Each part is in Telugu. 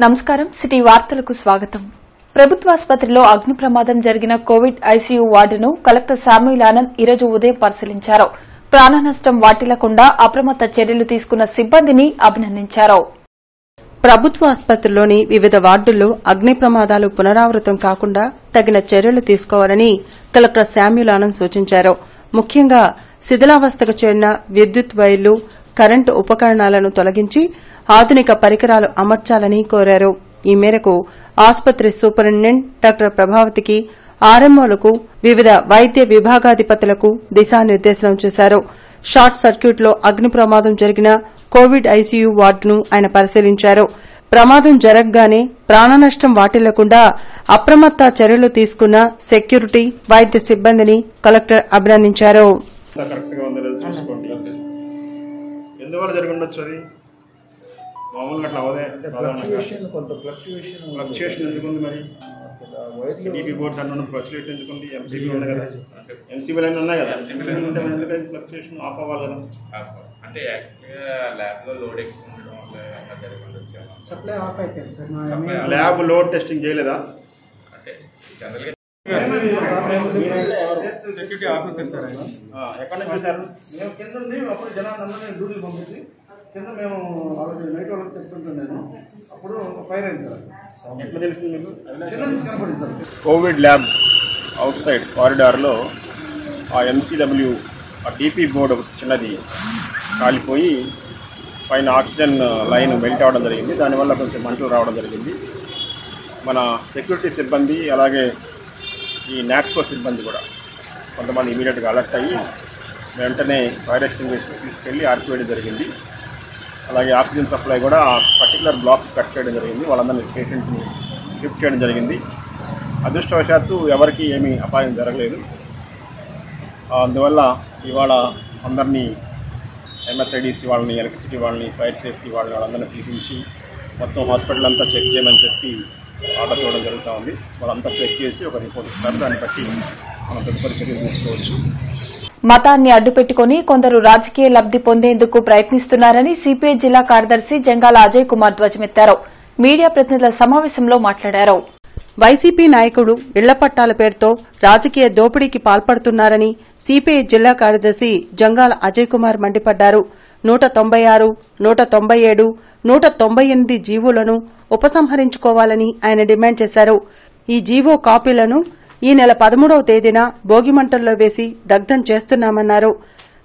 నమస్కారం. సిటీ వార్తలకు స్వాగతం. ప్రభుత్వాసుపత్రిలో అగ్ని ప్రమాదం జరిగిన కోవిడ్ ఐసీయూ వార్డును కలెక్టర్ శామ్యూల్ ఆనంద్ ఈరోజు ఉదయం పరిశీలించారు. ప్రాణ నష్టం వాటిల్లకుండా అప్రమత్త చర్యలు తీసుకున్న సిబ్బందిని అభినందించారు. ప్రభుత్వ ఆసుపత్రిలోని వివిధ వార్డుల్లో అగ్ని ప్రమాదాలు పునరావృతం కాకుండా తగిన చర్యలు తీసుకోవాలని కలెక్టర్ శామ్యుల్ ఆనంద్ సూచించారు. ముఖ్యంగా శిథిలావస్థకు చేరిన విద్యుత్ వైర్లు కరెంటు ఉపకరణాలను తొలగించి ఆధునిక పరికరాలు అమర్చాలని కోరారు. ఈ మేరకు ఆసుపత్రి సూపరింటెండెంట్ డాక్టర్ ప్రభావతికి ఆర్ఎంఓలకు వివిధ వైద్య విభాగాధిపతులకు దిశానిర్దేశనం చేశారు. షార్ట్ సర్క్యూట్లో అగ్ని ప్రమాదం జరిగిన కోవిడ్ ఐసీయూ వార్డును ఆయన పరిశీలించారు. ప్రమాదం జరగగానే ప్రాణనష్టం వాటిల్లకుండా అప్రమత్త చర్యలు తీసుకున్న సెక్యూరిటీ వైద్య సిబ్బందిని కలెక్టర్ అభినందించారు. మామూలుగా అట్లా అవదే ఫ్లక్చుయేషన్ కొంత ఫ్లక్చుయేషన్ ఫ్లక్చుయేషన్ ఎందుకు ఉంది మరి? టీబీ బోర్డ్స్ అన్న ఫ్లక్చుయేషన్ ఎందుకు ఉంది ఎంసీబీ ఉంది కదా. ఎంసీబీలు అన్నీ ఉన్నాయి కదా. ఎంసీబీలు ఉంటే మరి ఎందుకని ఫ్లక్చుయేషన్ ఆఫ్ అవ్వాలి కదా అంటే ల్యాబ్లో లోడ్ ఎక్కువ ఉండడం వల్ల సప్లై ఆఫ్ అయిపోయింది సార్. ల్యాబ్ లోడ్ టెస్టింగ్ చేయలేదా? అంటే జనరల్గా సెక్యూరిటీ ఆఫీసర్ సార్ ఎక్కడ నుంచి చూసారు మేము కింద అప్పుడు అందరినీ డ్యూటీకి పంపించి కింద మేము వాళ్ళకి నైట్ వాళ్ళకి చెప్తుంటున్నాను అప్పుడు ఫైర్ అయింది సార్. కింద నుంచి కనపడింది sir. Covid lab outside కారిడార్లో ఆ ఎంసీడబ్ల్యూ ఆ డీపీ బోర్డు చిన్నది కాలిపోయి పైన ఆక్సిజన్ లైన్ మెల్ట్ అవ్వడం జరిగింది. దానివల్ల కొంచెం మంటలు రావడం జరిగింది. మన సెక్యూరిటీ సిబ్బంది అలాగే ఈ నాట్కో సిబ్బంది కూడా కొంతమంది ఇమీడియట్గా అలర్ట్ అయ్యి వెంటనే ఫైర్ ఎక్స్టింగ్విషర్ తీసుకెళ్ళి ఆర్పివేయడం జరిగింది. అలాగే ఆక్సిజన్ సప్లై కూడా ఆ పర్టికులర్ బ్లాక్ కట్ చేయడం జరిగింది. వాళ్ళందరినీ పేషెంట్స్ని షిఫ్ట్ చేయడం జరిగింది. అదృష్టవశాత్తు ఎవరికి ఏమీ అపాయం జరగలేదు. అందువల్ల ఇవాళ అందరినీ ఎంఎస్ఐడిసి వాళ్ళని ఎలక్ట్రిసిటీ వాళ్ళని ఫైర్ సేఫ్టీ వాళ్ళని వాళ్ళందరినీ పిలిపించి మొత్తం హాస్పిటల్ అంతా చెక్ చేయమని చెప్పి ఆర్డర్ ఇవ్వడం జరుగుతూ ఉంది. వాళ్ళంతా చెక్ చేసి ఒక రిపోర్ట్ ఇస్తారు. దాన్ని బట్టి మనం తదుపరి చర్యలు తీసుకోవచ్చు. మతాన్ని అడ్డుపెట్టుకుని కొందరు రాజకీయ లబ్ది పొందేందుకు ప్రయత్నిస్తున్నారని సిపిఐ జిల్లా కార్యదర్శి జంగాల అజయ్ కుమార్ ధ్వజమెత్తారు. మీడియా ప్రతినిధుల సమావేశంలో మాట్లాడారు. వైసీపీ నాయకుడు ఇళ్ళ పట్టాల పేరుతో రాజకీయ దోపిడీకి పాల్పడుతున్నారని సిపిఐ జిల్లా కార్యదర్శి జంగాల అజయ్ కుమార్ మండిపడ్డారు. నూట తొంభై ఆరు నూట తొంభై ఏడు నూట తొంభై ఎనిమిది జీవోలను ఉపసంహరించుకోవాలని ఆయన డిమాండ్ చేశారు. ఈ జీవో కాపీలను ఈ నెల పదమూడవ తేదీన భోగిమంటల్లో వేసి దగ్ధం చేస్తున్నామన్నారు.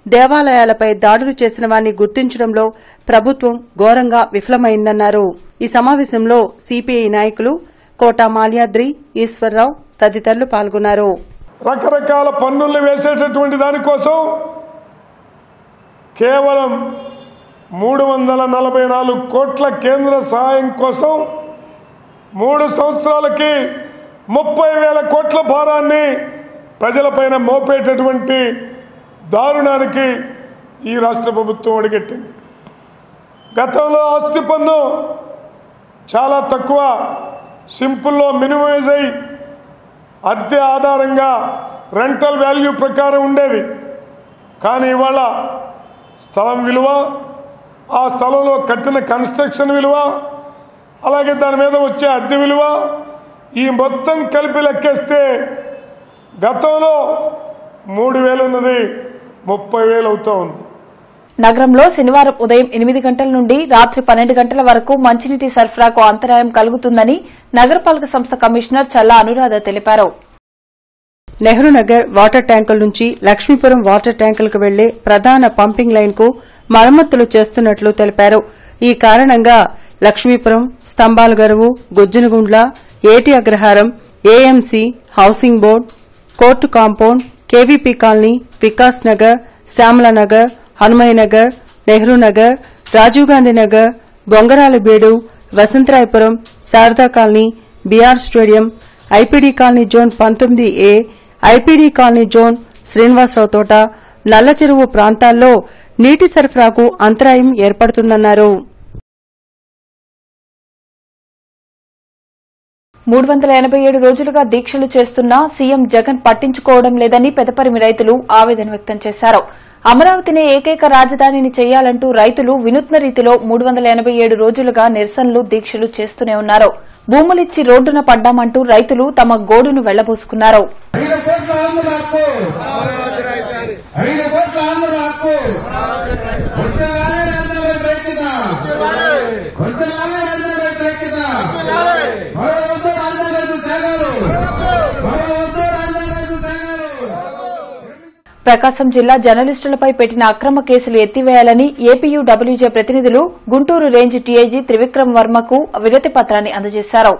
దేవాలయాలపై దాడులు చేసిన వారిని గుర్తించడంలో ప్రభుత్వం ఘోరంగా విఫలమైందన్నారు. ఈ సమావేశంలో సిపిఐ నాయకులు కోటా మాల్యాద్రి ఈశ్వర్రావు తదితరులు పాల్గొన్నారు. రకరకాల పన్నులు వేసేటటువంటి దానికోసం కేవలం మూడు వందల నలభై నాలుగు కోట్ల కేంద్ర సహాయం కోసం మూడు సంవత్సరాలకి ముప్పై వేల కోట్ల భారాన్ని ప్రజలపైన మోపేటటువంటి దారుణానికి ఈ రాష్ట్ర ప్రభుత్వం అడిగట్టింది గతంలో ఆస్తి పన్ను చాలా తక్కువ సింపుల్లో మినిమైజ్ అయి అద్దె ఆధారంగా రెంటల్ వాల్యూ ప్రకారం ఉండేది. కానీ ఇవాళ స్థలం విలువ ఆ స్థలంలో కట్టిన కన్స్ట్రక్షన్ విలువ అలాగే దాని మీద వచ్చే అద్దె విలువ ఈ మొత్తం కలిపి లెక్కేస్తే గతంలో మూడు వేలు ఉన్నది ముప్పై వేలు అవుతూ ఉంది. నగరంలో శనివారం ఉదయం ఎనిమిది గంటల నుండి రాత్రి పన్నెండు గంటల వరకు మంచినీటి సరఫరాకు అంతరాయం కలుగుతుందని నగరపాలక సంస్థ కమిషనర్ చల్లా అనురాధ తెలిపారు. నెహ్రూ నగర్ వాటర్ ట్యాంకుల నుంచి లక్ష్మీపురం వాటర్ ట్యాంకులకు వెళ్ళే ప్రధాన పంపింగ్ లైన్కు మరమ్మతులు చేస్తున్నట్లు తెలిపారు. ఈ కారణంగా Lakshmipuram Stambhala Garuvu Gujjanagundla Eti Agraharam AMC housing board court compound KVP colony Vikas Nagar Shyamalanagar Hanumaiah Nagar Nehru Nagar Rajiv Gandhi Nagar Bongaralabedu Vasantharayapuram Sarada colony BR stadium IPD colony zone పంతొమ్మిది A IPD colony zone Srinivasarao Thota Nalla Cheruvu ప్రాంతాల్లో నీటి సరఫరాకు అంతరాయం ఏర్పడుతుందన్నారు. మూడు వందల ఎనబై ఏడు రోజులుగా దీక్షలు చేస్తున్నా సీఎం జగన్ పట్టించుకోవడం లేదని పెదపరిమి రైతులు ఆవేదన వ్యక్తం చేశారు. అమరావతిని ఏకైక రాజధానిని చేయాలంటూ రైతులు వినూత్న రీతిలో మూడు వందల ఎనబై ఏడు రోజులుగా నిరసనలు దీక్షలు చేస్తూనే ఉన్నారు. భూములిచ్చి రోడ్డున పడ్డామంటూ రైతులు తమ గోడును వెళ్ళబోసుకున్నారు. ప్రకాశం జిల్లా జర్నలిస్టులపై పెట్టిన అక్రమ కేసులు ఎత్తివేయాలని ఏపీయూడబ్ల్యూజే ప్రతినిధులు గుంటూరు రేంజ్ టీఐజీ త్రివిక్రమ్ వర్మకు వినతి పత్రాన్ని అందజేశారు.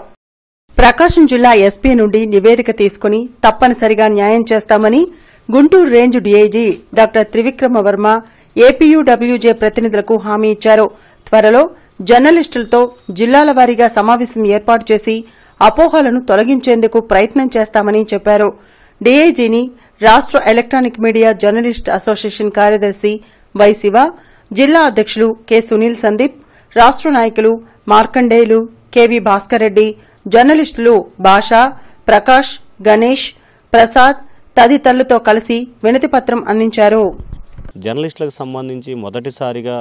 ప్రకాశం జిల్లా ఎస్పీ నుండి నివేదిక తీసుకుని తప్పనిసరిగా న్యాయం చేస్తామని Guntur range DIG doctor Trivikrama Varma APUWJ ప్రతినిధులకు హామీ ఇచ్చారు. త్వరలో జర్నలిస్టులతో జిల్లాల వారీగా సమావేశం ఏర్పాటు చేసి అపోహలను తొలగించేందుకు ప్రయత్నం చేస్తామని చెప్పారు. డీఐజీని రాష్ట ఎలక్ట్రానిక్ మీడియా జర్నలిస్ట్ అసోసియేషన్ కార్యదర్శి వై శివ జిల్లా అధ్యక్షులు కె సునీల్ సందీప్ రాష్ట్ర నాయకులు మార్కండేయులు కెవి భాస్కర్ రెడ్డి జర్నలిస్టులు భాష ప్రకాష్ గణేష్ ప్రసాద్ తదితరులతో కలిసి వినతిపత్రం అందించారు. జర్నలిస్టులకు సంబంధించి మొదటిసారిగా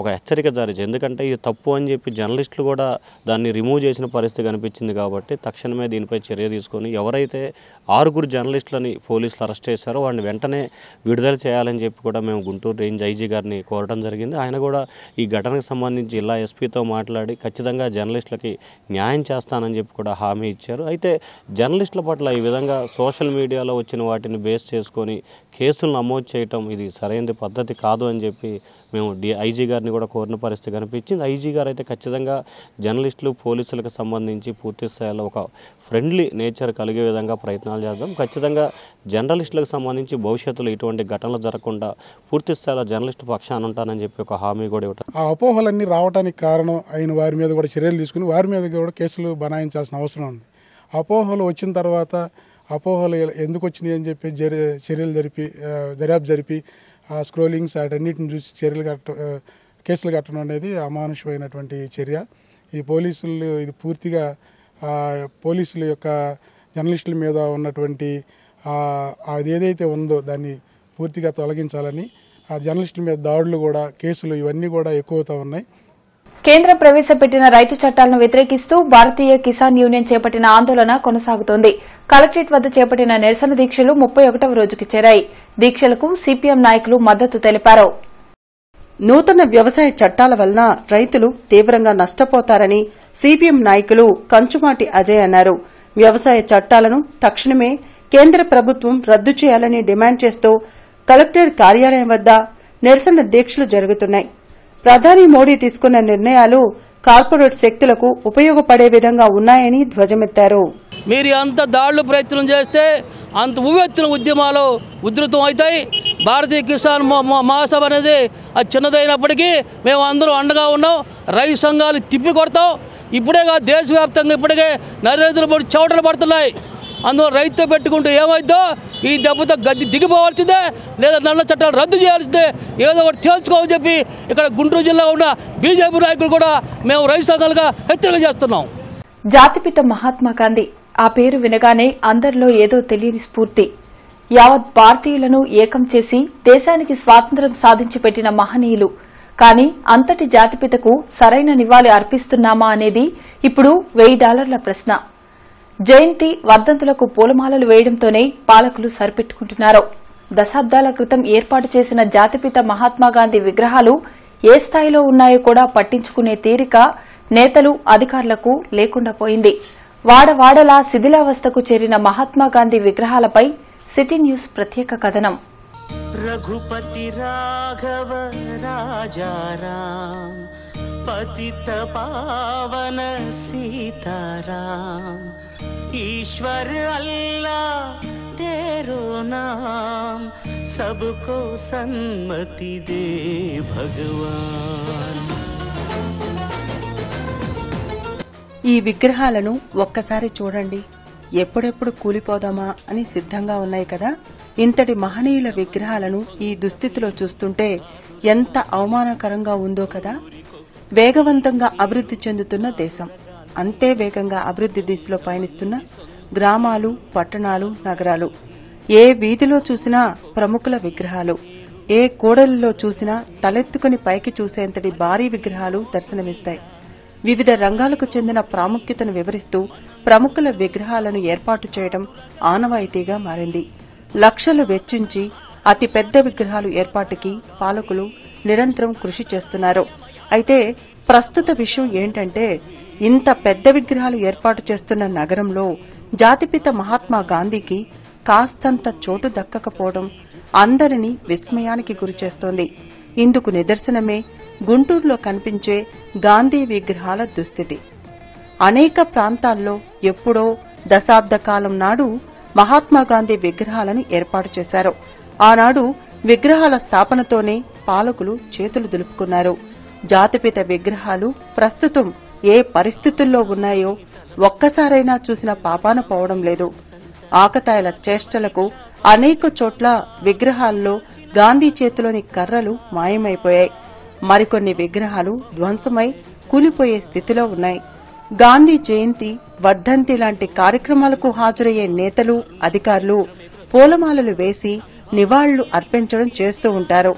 ఒక హెచ్చరిక జారీ ఎందుకంటే ఇది తప్పు అని చెప్పి జర్నలిస్టులు కూడా దాన్ని రిమూవ్ చేసిన పరిస్థితి కనిపించింది కాబట్టి తక్షణమే దీనిపై చర్య తీసుకొని ఎవరైతే ఆరుగురు జర్నలిస్టులని పోలీసులు అరెస్ట్ చేశారో వాడిని వెంటనే విడుదల చేయాలని చెప్పి కూడా మేము గుంటూరు రేంజ్ ఐజీ గారిని కోరడం జరిగింది. ఆయన కూడా ఈ ఘటనకు సంబంధించి జిల్లా ఎస్పీతో మాట్లాడి ఖచ్చితంగా జర్నలిస్టులకి న్యాయం చేస్తానని చెప్పి కూడా హామీ ఇచ్చారు. అయితే జర్నలిస్టుల పట్ల ఈ విధంగా సోషల్ మీడియాలో వచ్చిన వాటిని బేస్ చేసుకొని కేసులు నమోదు చేయటం ఇది సరైన పద్ధతి కాదు అని చెప్పి మేము డి ఐజీ గారిని కూడా కోరిన పరిస్థితి కనిపించింది. ఐజీ గారు అయితే ఖచ్చితంగా జర్నలిస్టులు పోలీసులకు సంబంధించి పూర్తి స్థాయిలో ఒక ఫ్రెండ్లీ నేచర్ కలిగే విధంగా ప్రయత్నాలు చేద్దాం. ఖచ్చితంగా జర్నలిస్టులకు సంబంధించి భవిష్యత్తులో ఇటువంటి ఘటనలు జరగకుండా పూర్తి స్థాయిలో జర్నలిస్టు పక్షాన్ని ఉంటానని చెప్పి ఒక హామీ కూడా ఇవ్వటం. ఆ అపోహలన్నీ రావడానికి కారణం అయిన వారి మీద కూడా చర్యలు తీసుకుని వారి మీద కూడా కేసులు బనాయించాల్సిన అవసరం ఉంది. అపోహలు వచ్చిన తర్వాత అపోహలు ఎందుకు వచ్చినాయి అని చెప్పి జరి చర్యలు జరిపి దర్యాప్తు జరిపి ఆ స్క్రోలింగ్స్ వాటన్నిటిని చూసి చర్యలు కట్ట కేసులు కట్టడం అనేది అమానుషమైనటువంటి చర్య. ఈ పోలీసులు ఇది పూర్తిగా పోలీసుల యొక్క జర్నలిస్టుల మీద ఉన్నటువంటి అది ఏదైతే ఉందో దాన్ని పూర్తిగా తొలగించాలని ఆ జర్నలిస్టుల మీద దాడులు కూడా కేసులు ఇవన్నీ కూడా ఎక్కువవుతా ఉన్నాయి. కేంద్రం ప్రవేశపెట్టిన రైతు చట్టాలను వ్యతిరేకిస్తూ భారతీయ కిసాన్ యూనియన్ చేపట్టిన ఆందోళన కొనసాగుతోంది. కలెక్టరేట్ వద్ద చేపట్టిన నిరసన దీక్షలు ముప్పై ఒకటవ రోజుకి చేరాయి. దీక్షలకు సీపీఎం నాయకులు మద్దతు తెలిపారు. నూతన వ్యవసాయ చట్టాల వలన రైతులు తీవ్రంగా నష్టపోతారని సిపిఎం నాయకులు కంచుమాటి అజయ్ అన్నారు. వ్యవసాయ చట్టాలను తక్షణమే కేంద్ర ప్రభుత్వం రద్దు చేయాలని డిమాండ్ చేస్తూ కలెక్టర్ కార్యాలయం వద్ద నిరసన దీక్షలు జరుగుతున్నాయి. ప్రధాని మోడీ తీసుకున్న నిర్ణయాలు కార్పొరేట్ శక్తులకు ఉపయోగపడే విధంగా ఉన్నాయని ధ్వజమెత్తారు. మీరు అంత దాడులు ప్రయత్నం చేస్తే అంత ఉవ్వెత్తున ఉద్యమాలు ఉధృతం అవుతాయి. భారతీయ కిసాన్ మహాసభ అనేది అది చిన్నదైనప్పటికీ మేము అందరూ అండగా ఉన్నాం. రైతు సంఘాలు తిప్పి కొడతాం. ఇప్పుడే దేశవ్యాప్తంగా ఇప్పటికే నరేంద్ర మోడీ చౌటలు పడుతున్నాయి. అందులో రైతుతో పెట్టుకుంటూ ఏమైందో ఈ దెబ్బతో గది దిగిపోవాల్సిందే లేదా నల్ల చట్టాలు రద్దు చేయాల్సిందే. ఏదో ఒకటి తేల్చుకోమని చెప్పి ఇక్కడ గుంటూరు జిల్లా ఉన్న బీజేపీ నాయకులు కూడా మేము రైతు సంఘాలుగా హెచ్చరిక చేస్తున్నాం. జాతిపిత మహాత్మా గాంధీ ఆ పేరు వినగానే అందరిలో ఏదో తెలియని స్ఫూర్తి. యావత్ భారతీయులను ఏకం చేసి దేశానికి స్వాతంత్ర్యం సాధించి పెట్టిన మహనీయులు. కానీ అంతటి జాతిపితకు సరైన నివాళి అర్పిస్తున్నామా అనేది ఇప్పుడు వెయ్యి డాలర్ల ప్రశ్న. జయంతి వర్దంతులకు పూలమాలలు వేయడంతోనే పాలకులు సరిపెట్టుకుంటున్నారు. దశాబ్దాల క్రితం ఏర్పాటు చేసిన జాతిపిత మహాత్మాగాంధీ విగ్రహాలు ఏ స్థాయిలో ఉన్నాయో కూడా పట్టించుకునే తీరిక నేతలు అధికారులకు లేకుండా పోయింది. వాడవాడలా శిథిలావస్థకు చేరిన మహాత్మాగాంధీ విగ్రహాలపై సిటీ న్యూస్ ప్రత్యేక కథనం. రఘుపతి రాఘవ రాజారాం పతిత పావన సీతారాం ईश्वर अल्लाह तेरो नाम सबको सन्मति दे भगवान ఈ విగ్రహాలను ఒక్కసారి చూడండి ఎప్పుడెప్పుడు కూలిపోదామా అని సిద్ధంగా ఉన్నాయి కదా ఇంతటి మహనీయుల విగ్రహాలను ఈ దుస్థితిలో చూస్తుంటే ఎంత అవమానకరంగా ఉందో కదా వేగవంతంగా అభివృద్ధి చెందుతున్న దేశం అంతే వేగంగా అభివృద్ధి దిశలో పయనిస్తున్న గ్రామాలు పట్టణాలు నగరాలు. ఏ వీధిలో చూసినా ప్రముఖుల విగ్రహాలు. ఏ కూడలిలో చూసినా తలెత్తుకుని పైకి చూసేంతటి భారీ విగ్రహాలు దర్శనమిస్తాయి. వివిధ రంగాలకు చెందిన ప్రాముఖ్యతను వివరిస్తూ ప్రముఖుల విగ్రహాలను ఏర్పాటు చేయడం ఆనవాయితీగా మారింది. లక్షలు వెచ్చించి అతి పెద్ద విగ్రహాలు ఏర్పాటుకి పాలకులు నిరంతరం కృషి చేస్తున్నారు. అయితే ప్రస్తుత విషయం ఏంటంటే ఇంత పెద్ద విగ్రహాలు ఏర్పాటు చేస్తున్న నగరంలో జాతిపిత మహాత్మా గాంధీకి కాస్తంత చోటు దక్కకపోవడం అందరినీ విస్మయానికి గురిచేస్తోంది. ఇందుకు నిదర్శనమే గుంటూరులో కనిపించే గాంధీ విగ్రహాల దుస్థితి. అనేక ప్రాంతాల్లో ఎప్పుడో దశాబ్ద కాలం నాడు మహాత్మా గాంధీ విగ్రహాలను ఏర్పాటు చేశారు. ఆనాడు విగ్రహాల స్థాపనతోనే పాలకులు చేతులు దులుపుకున్నారు. జాతిపిత విగ్రహాలు ప్రస్తుతం ఏ పరిస్థితుల్లో ఉన్నాయో ఒక్కసారైనా చూసిన పాపాన పోవడం లేదు. ఆకతాయిల చేష్టలకు అనేక చోట్ల విగ్రహాల్లో గాంధీ చేతిలోని కర్రలు మాయమైపోయాయి. మరికొన్ని విగ్రహాలు ధ్వంసమై కూలిపోయే స్థితిలో ఉన్నాయి. గాంధీ జయంతి వర్ధంతి లాంటి కార్యక్రమాలకు హాజరయ్యే నేతలు అధికారులు పూలమాలలు వేసి నివాళులు అర్పించడం చేస్తూ ఉంటారు.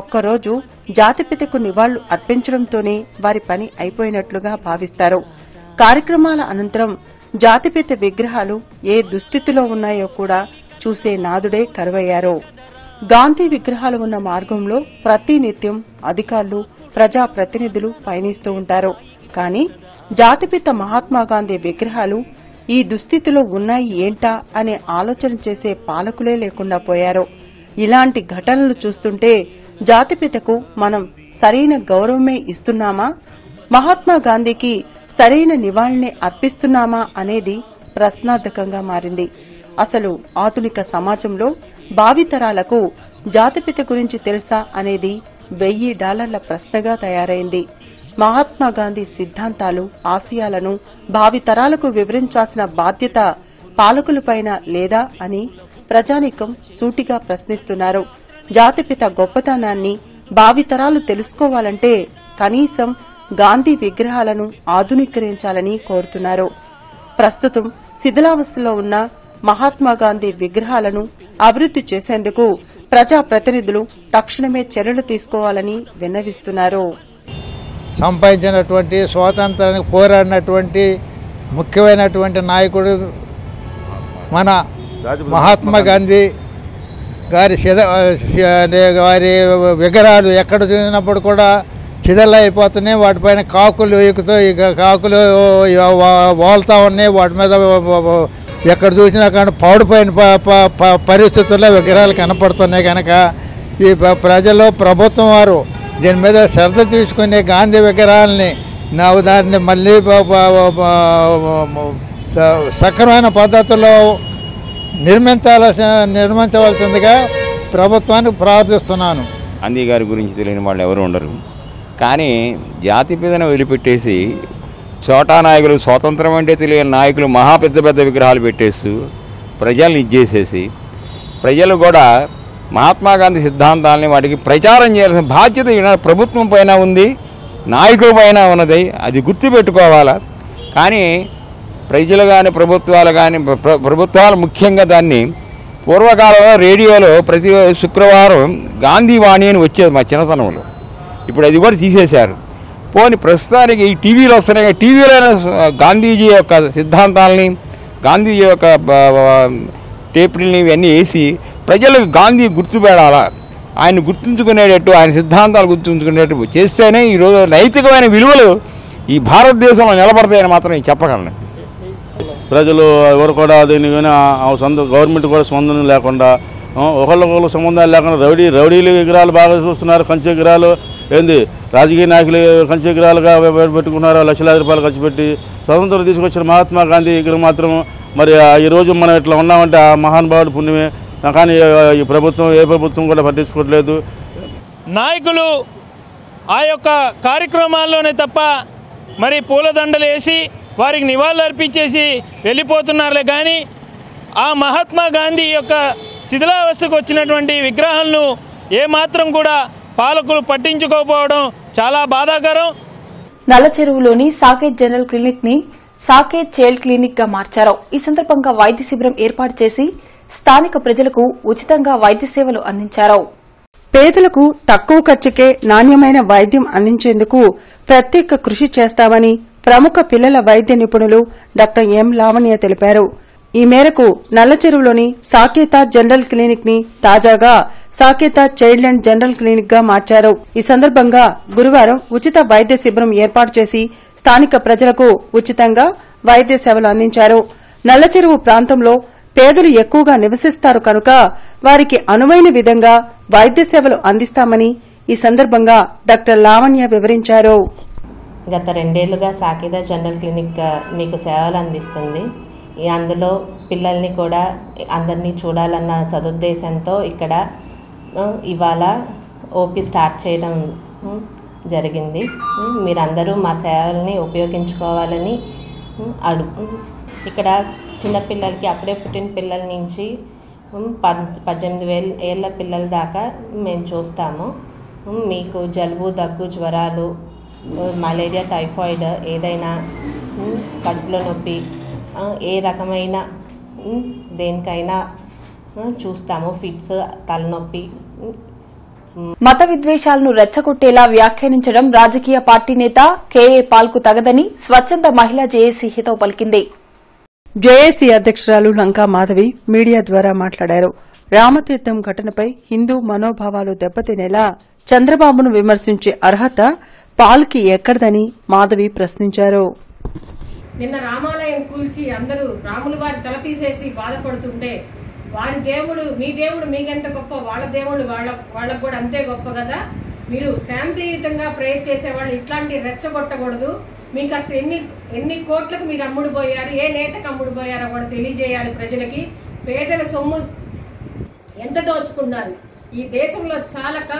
ఒక్కరోజు జాతిపితకు నివాళులు అర్పించడంతోనే వారి పని అయిపోయినట్లుగా భావిస్తారు. కార్యక్రమాల అనంతరం జాతిపిత విగ్రహాలు ఏ దుస్థితిలో ఉన్నాయో కూడా చూసే నాదుడే కరువయ్యారు. గాంధీ విగ్రహాలు ఉన్న మార్గంలో ప్రతినిత్యం అధికారులు ప్రజా ప్రతినిధులు పయనిస్తూ ఉంటారు. కానీ జాతిపిత మహాత్మా గాంధీ విగ్రహాలు ఈ దుస్థితిలో ఉన్నాయి ఏంటా అనే ఆలోచన చేసే పాలకులే లేకుండా పోయారు. ఇలాంటి ఘటనలు చూస్తుంటే జాతిపితకు మనం సరైన గౌరవమే ఇస్తున్నామా? మహాత్మా గాంధీకి సరైన నివాళిని అర్పిస్తున్నామా అనేది ప్రశ్నార్థకంగా మారింది. అసలు ఆధునిక సమాజంలో భావితరాలకు జాతిపిత గురించి తెలుసా అనేది వెయ్యి డాలర్ల ప్రశ్నగా తయారైంది. మహాత్మా గాంధీ సిద్ధాంతాలు ఆశయాలను భావితరాలకు వివరించాల్సిన బాధ్యత పాలకులపైన లేదా అని ప్రజానీకం సూటిగా ప్రశ్నిస్తున్నారు. జాతిపిత గొప్పతనాన్ని భావితరాలు తెలుసుకోవాలంటే కనీసం గాంధీ విగ్రహాలను ఆధునీకరించాలని కోరుతున్నారు. ప్రస్తుతం శిథిలావస్థలో ఉన్న మహాత్మా గాంధీ విగ్రహాలను అభివృద్ది చేసేందుకు ప్రజాప్రతినిధులు తక్షణమే చర్యలు తీసుకోవాలని విన్నవిస్తున్నారు. సంపాదించినటువంటి స్వాతంత్రానికి పోరాడినటువంటి ముఖ్యమైనటువంటి నాయకుడు మన మహాత్మా గాంధీ. గారి సిద వారి విగ్రహాలు ఎక్కడ చూసినప్పుడు కూడా చిదలైపోతున్నాయి వాటిపైన కాకులు ఎక్కుతూ ఇక కాకులు వాళ్తూ ఉన్నాయి. వాటి మీద ఎక్కడ చూసినా కానీ పాడుపోయిన పరిస్థితుల్లో విగ్రహాలు కనపడుతున్నాయి కనుక ఈ ప్రజలు ప్రభుత్వం వారు దీని మీద శ్రద్ధ తీసుకుని గాంధీ విగ్రహాలని నా దాన్ని మళ్ళీ సక్రమైన పద్ధతిలో నిర్మించాల్సిన నిర్మించవలసిందిగా ప్రభుత్వానికి ప్రార్థిస్తున్నాను. గాంధీ గారి గురించి తెలియని వాళ్ళు ఎవరు ఉండరు. కానీ జాతిపిదను వదిలిపెట్టేసి చోటా నాయకులు స్వాతంత్రం అంటే తెలియని నాయకులు మహా పెద్ద పెద్ద విగ్రహాలు పెట్టేస్తూ ప్రజల్ని ఇచ్చేసేసి ప్రజలు కూడా మహాత్మా గాంధీ సిద్ధాంతాలని వాటికి ప్రచారం చేయాల్సిన బాధ్యత ప్రభుత్వం పైన ఉంది నాయకుల పైన ఉన్నది అది గుర్తుపెట్టుకోవాలా? కానీ ప్రజలు కానీ ప్రభుత్వాలు కానీ ప్రభుత్వాలు ముఖ్యంగా దాన్ని పూర్వకాలంలో రేడియోలో ప్రతి శుక్రవారం గాంధీ వాణి అని వచ్చేది మా చిన్నతనంలో. ఇప్పుడు అది కూడా తీసేశారు. పోని ప్రస్తుతానికి ఈ టీవీలో వస్తున్నాయి. కదా, టీవీలోనే గాంధీజీ యొక్క సిద్ధాంతాలని గాంధీజీ యొక్క టేపుల్ని ఇవన్నీ వేసి ప్రజలకు గాంధీ గుర్తుపెడాలా ఆయన గుర్తుంచుకునేటట్టు ఆయన సిద్ధాంతాలు గుర్తుంచుకునేటట్టు చేస్తేనే ఈరోజు నైతికమైన విలువలు ఈ భారతదేశంలో నిలబడతాయని మాత్రం నేను చెప్పగలను. ప్రజలు ఎవరు కూడా దీని కానీ ఆ సొంత గవర్నమెంట్ కూడా స్పందన లేకుండా ఒకళ్ళొకళ్ళు సంబంధాలు లేకుండా రౌడీ రౌడీలు విగ్రహాలు బాగా చూస్తున్నారు కంచె విగ్రహాలు. ఏంది? రాజకీయ నాయకులు కంచె విగ్రహాలుగా పెట్టుకున్నారు? లక్షలాది రూపాయలు ఖర్చు పెట్టి స్వతంత్రం తీసుకొచ్చిన మహాత్మా గాంధీ విగ్రహం మాత్రం మరి ఈరోజు ఈ రోజు మనం ఇట్లా ఉన్నామంటే ఆ మహానుభావుడు పుణ్యమే. కానీ ఈ ప్రభుత్వం ఏ ప్రభుత్వం కూడా పట్టించుకోవట్లేదు. నాయకులు ఆ యొక్క కార్యక్రమాల్లోనే తప్ప మరి పూలదండలు వేసి వారికి నివాళులు అర్పించేసి వెళ్ళిపోతున్నారులే. కానీ ఆ మహాత్మా గాంధీ యొక్క శిథిలావస్థకు వచ్చినటువంటి విగ్రహాలను ఏమాత్రం కూడా పాలకులు పట్టించుకోకపోవడం చాలా బాధాకరం. నల్లచెరువులోని సాకేత్ జనరల్ క్లినిక్ని సాకేత్ చైల్డ్ క్లినిక్గా మార్చారు. ఈ సందర్భంగా వైద్య శిబిరం ఏర్పాటు చేసి స్థానిక ప్రజలకు ఉచితంగా వైద్య సేవలు అందించారు. పేదలకు తక్కువ ఖర్చుకే నాణ్యమైన వైద్యం అందించేందుకు ప్రత్యేక కృషి చేస్తామని ప్రముఖ పిల్లల వైద్య నిపుణులు డాక్టర్ ఎం లావణ్య తెలిపారు. ఈ మేరకు నల్లచెరువులోని సాకేత జనరల్ క్లినిక్ని తాజాగా సాకేత చైల్డ్ అండ్ జనరల్ క్లినిక్గా మార్చారు. ఈ సందర్భంగా గురువారం ఉచిత వైద్య శిబిరం ఏర్పాటు చేసి స్థానిక ప్రజలకు ఉచితంగా వైద్య సేవలు అందించారు. నల్లచెరువు ప్రాంతంలో పేదలు ఎక్కువగా నివసిస్తారు కనుక వారికి అనువైన విధంగా వైద్య సేవలు అందిస్తామని ఈ సందర్భంగా డాక్టర్ లావణ్య వివరించారు. గత రెండేళ్ళుగా సాకేత జనరల్ క్లినిక్ మీకు సేవలు అందిస్తుంది. అందులో పిల్లల్ని కూడా అందరినీ చూడాలన్న సదుద్దేశంతో ఇక్కడ ఇవాళ ఓపీ స్టార్ట్ చేయడం జరిగింది. మీరందరూ మా సేవల్ని ఉపయోగించుకోవాలని అడుగు ఇక్కడ చిన్నపిల్లలకి అప్పుడే పుట్టిన పిల్లల నుంచి పద్ పద్దెనిమిది వేల ఏళ్ళ పిల్లల దాకా మేము చూస్తాము. మీకు జలుబు దగ్గు జ్వరాలు మలేరియా టైఫాయిడ్ ఏదైనా కడుపులో నొప్పి ఏ రకమైన దేనికైనా చూస్తాము. ఫిట్స్ తలనొప్పి మత విద్వేషాలను రెచ్చగొట్టేలా వ్యాఖ్యానించడం రాజకీయ పార్టీ నేత కేఏ పాల్కు తగదని స్వచ్ఛంద మహిళా జేఏసీ హితవు పలికింది. జేఏసీ అధ్యక్షురాలు లంకా మాధవి మీడియా ద్వారా మాట్లాడారు. రామతీర్థం ఘటనపై హిందూ మనోభావాలు దెబ్బతినేలా చంద్రబాబును విమర్శించే అర్హత పాల్కి ఎక్కడదని మాధవి ప్రశ్నించారు. నిన్న రామాలయం కూల్చి అందరూ రాములు వారి తల తీసేసి బాధపడుతుంటే వారి దేవుడు మీ దేవుడు మీకెంత గొప్ప వాళ్ళ దేవుడు వాళ్ళ వాళ్ళకు కూడా అంతే గొప్ప కదా? మీరు శాంతియుతంగా ప్రేయర్ చేసేవాళ్ళు ఇట్లాంటి రెచ్చగొట్టకూడదు. మీకు అసలు ఎన్ని ఎన్ని కోట్లకు మీరు అమ్ముడు పోయారు ఏ నేతకు అమ్ముడు పోయారో కూడా తెలియజేయాలి ప్రజలకి. పేదల సొమ్ము ఎంత దోచుకున్నారు? ఈ దేశంలో చాలక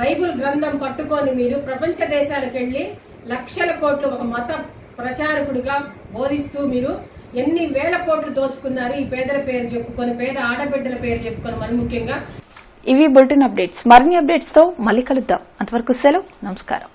బైబిల్ గ్రంథం పట్టుకొని మీరు ప్రపంచ దేశాలకు వెళ్ళి లక్షల కోట్లు ఒక మత ప్రచారకుడిగా బోధిస్తూ మీరు ఎన్ని వేల కోట్లు దోచుకున్నారు? ఈ పేదల పేరు చెప్పుకొని పేద ఆడబిడ్డల పేరు చెప్పుకొని మరి ముఖ్యంగా ఇవి బులెటిన్ అప్డేట్స్. మరిన్ని అప్డేట్స్తో మళ్ళీ కలుద్దాం. అంతవరకు సెలవు. నమస్కారం.